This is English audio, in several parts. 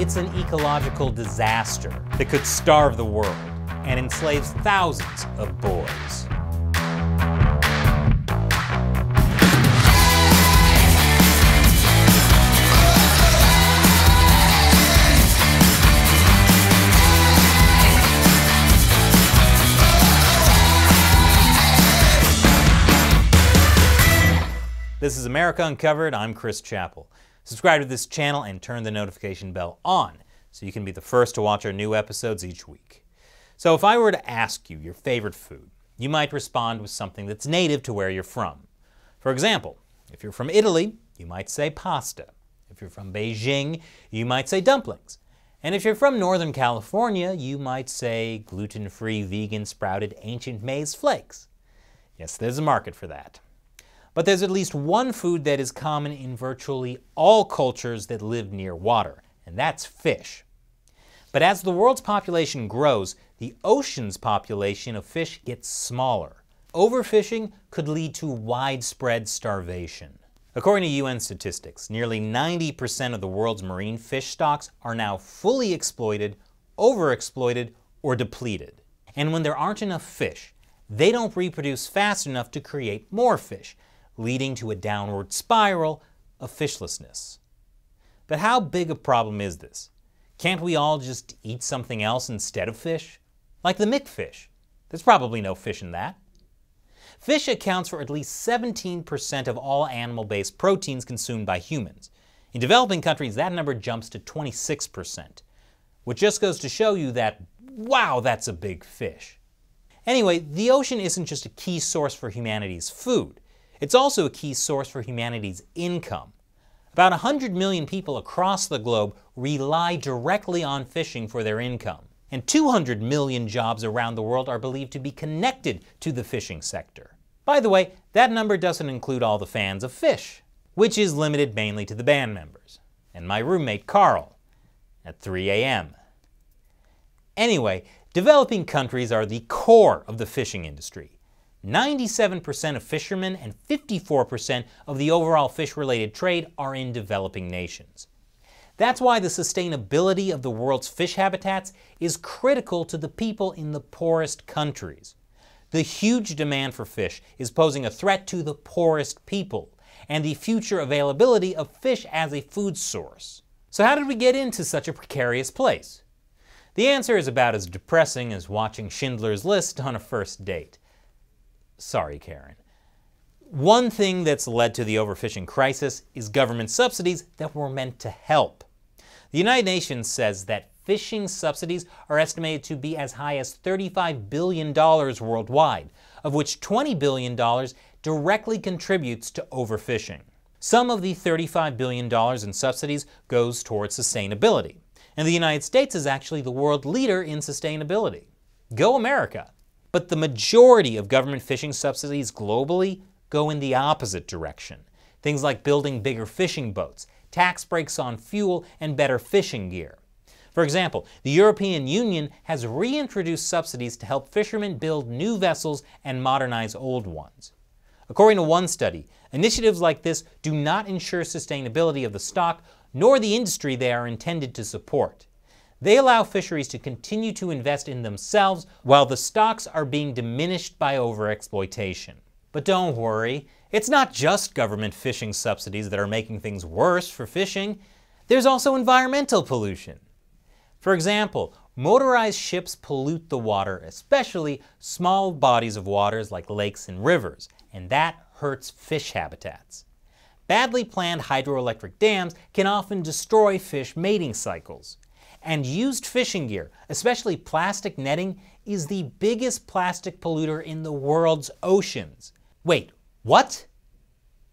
It's an ecological disaster that could starve the world and enslaves thousands of boys. This is America Uncovered. I'm Chris Chappell. Subscribe to this channel and turn the notification bell on so you can be the first to watch our new episodes each week. So, if I were to ask you your favorite food, you might respond with something that's native to where you're from. For example, if you're from Italy, you might say pasta. If you're from Beijing, you might say dumplings. And if you're from Northern California, you might say gluten free, vegan, sprouted ancient maize flakes. Yes, there's a market for that. But there's at least one food that is common in virtually all cultures that live near water, and that's fish. But as the world's population grows, the ocean's population of fish gets smaller. Overfishing could lead to widespread starvation. According to UN statistics, nearly 90% of the world's marine fish stocks are now fully exploited, overexploited, or depleted. And when there aren't enough fish, they don't reproduce fast enough to create more fish, leading to a downward spiral of fishlessness. But how big a problem is this? Can't we all just eat something else instead of fish? Like the McFish. There's probably no fish in that. Fish accounts for at least 17% of all animal-based proteins consumed by humans. In developing countries, that number jumps to 26%, which just goes to show you that, wow, that's a big fish. Anyway, the ocean isn't just a key source for humanity's food. It's also a key source for humanity's income. About 100 million people across the globe rely directly on fishing for their income. And 200 million jobs around the world are believed to be connected to the fishing sector. By the way, that number doesn't include all the fans of fish, which is limited mainly to the band members, and my roommate Carl, at 3 a.m. Anyway, developing countries are the core of the fishing industry. 97% of fishermen and 54% of the overall fish-related trade are in developing nations. That's why the sustainability of the world's fish habitats is critical to the people in the poorest countries. The huge demand for fish is posing a threat to the poorest people and the future availability of fish as a food source. So how did we get into such a precarious place? The answer is about as depressing as watching Schindler's List on a first date. Sorry, Karen. One thing that's led to the overfishing crisis is government subsidies that were meant to help. The United Nations says that fishing subsidies are estimated to be as high as $35 billion worldwide, of which $20 billion directly contributes to overfishing. Some of the $35 billion in subsidies goes towards sustainability, and the United States is actually the world leader in sustainability. Go America! But the majority of government fishing subsidies globally go in the opposite direction. Things like building bigger fishing boats, tax breaks on fuel, and better fishing gear. For example, the European Union has reintroduced subsidies to help fishermen build new vessels and modernize old ones. According to one study, initiatives like this do not ensure sustainability of the stock nor the industry they are intended to support. They allow fisheries to continue to invest in themselves while the stocks are being diminished by overexploitation. But don't worry, it's not just government fishing subsidies that are making things worse for fishing. There's also environmental pollution. For example, motorized ships pollute the water, especially small bodies of waters like lakes and rivers, and that hurts fish habitats. Badly planned hydroelectric dams can often destroy fish mating cycles. And used fishing gear, especially plastic netting, is the biggest plastic polluter in the world's oceans. Wait, what?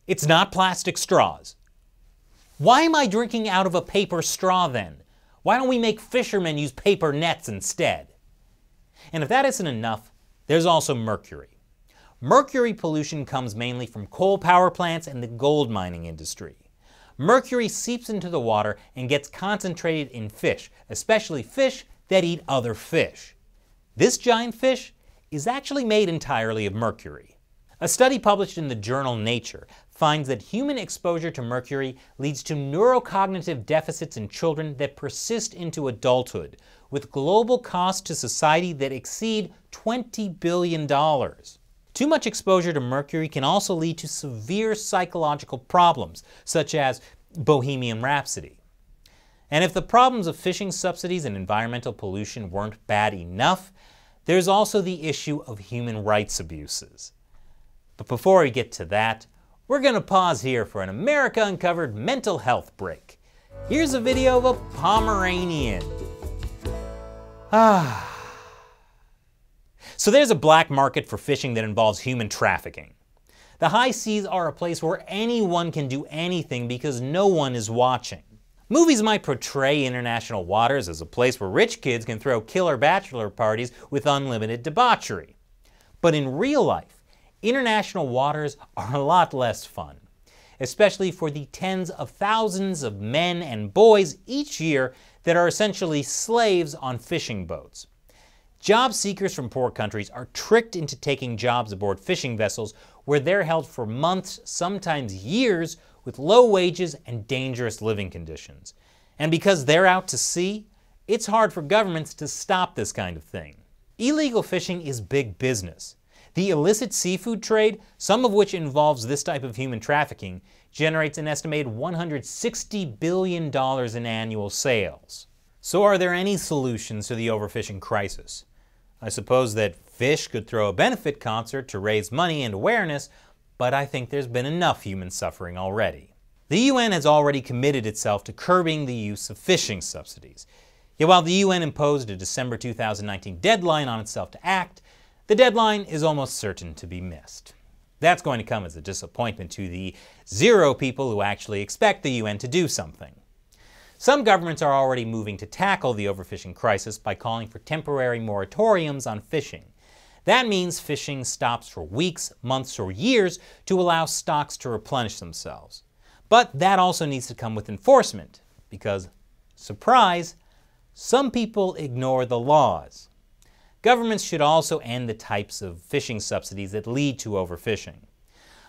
It's not plastic straws. Why am I drinking out of a paper straw then? Why don't we make fishermen use paper nets instead? And if that isn't enough, there's also mercury. Mercury pollution comes mainly from coal power plants and the gold mining industry mercury seeps into the water and gets concentrated in fish, especially fish that eat other fish. This giant fish is actually made entirely of mercury. A study published in the journal Nature finds that human exposure to mercury leads to neurocognitive deficits in children that persist into adulthood, with global costs to society that exceed $20 billion. Too much exposure to mercury can also lead to severe psychological problems, such as Bohemian Rhapsody. And if the problems of fishing subsidies and environmental pollution weren't bad enough, there's also the issue of human rights abuses. But before we get to that, we're going to pause here for an America Uncovered mental health break. Here's a video of a Pomeranian. Ah. So there's a black market for fishing that involves human trafficking. The high seas are a place where anyone can do anything because no one is watching. Movies might portray international waters as a place where rich kids can throw killer bachelor parties with unlimited debauchery. But in real life, international waters are a lot less fun, especially for the tens of thousands of men and boys each year that are essentially slaves on fishing boats. Job seekers from poor countries are tricked into taking jobs aboard fishing vessels where they're held for months, sometimes years, with low wages and dangerous living conditions. And because they're out to sea, it's hard for governments to stop this kind of thing. Illegal fishing is big business. The illicit seafood trade, some of which involves this type of human trafficking, generates an estimated $160 billion in annual sales. So are there any solutions to the overfishing crisis? I suppose that fish could throw a benefit concert to raise money and awareness, but I think there's been enough human suffering already. The UN has already committed itself to curbing the use of fishing subsidies. Yet while the UN imposed a December 2019 deadline on itself to act, the deadline is almost certain to be missed. That's going to come as a disappointment to the zero people who actually expect the UN to do something. Some governments are already moving to tackle the overfishing crisis by calling for temporary moratoriums on fishing. That means fishing stops for weeks, months, or years to allow stocks to replenish themselves. But that also needs to come with enforcement, because, surprise, some people ignore the laws. Governments should also end the types of fishing subsidies that lead to overfishing.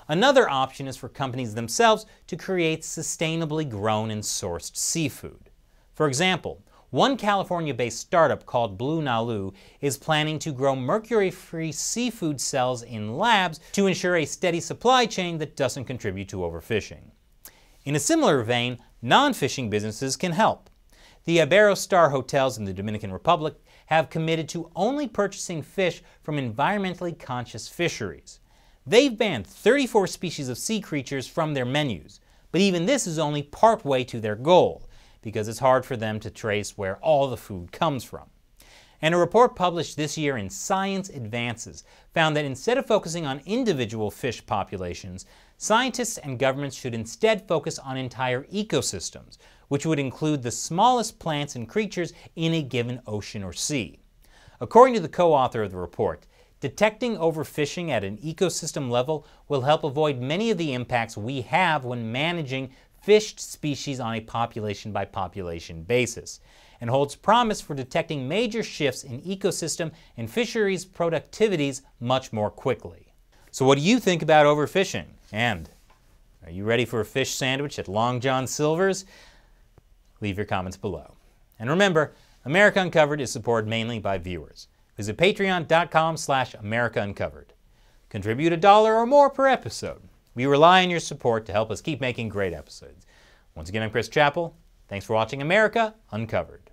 Another option is for companies themselves to create sustainably grown and sourced seafood. For example, one California-based startup called BlueNalu is planning to grow mercury-free seafood cells in labs to ensure a steady supply chain that doesn't contribute to overfishing. In a similar vein, non-fishing businesses can help. The Iberostar hotels in the Dominican Republic have committed to only purchasing fish from environmentally conscious fisheries. They've banned 34 species of sea creatures from their menus, but even this is only part way to their goal because it's hard for them to trace where all the food comes from. And a report published this year in Science Advances found that instead of focusing on individual fish populations, scientists and governments should instead focus on entire ecosystems, which would include the smallest plants and creatures in a given ocean or sea. According to the co-author of the report, detecting overfishing at an ecosystem level will help avoid many of the impacts we have when managing fished species on a population by population basis and holds promise for detecting major shifts in ecosystem and fisheries productivities much more quickly. So what do you think about overfishing? And are you ready for a fish sandwich at Long John Silver's? Leave your comments below. And remember, America Uncovered is supported mainly by viewers. Visit patreon.com slash America Uncovered. Contribute a dollar or more per episode. We rely on your support to help us keep making great episodes. Once again, I'm Chris Chappell. Thanks for watching America Uncovered.